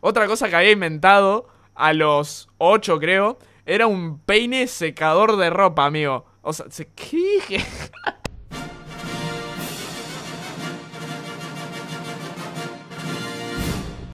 Otra cosa que había inventado a los 8, creo, era un peine secador de ropa, amigo. O sea, ¿qué?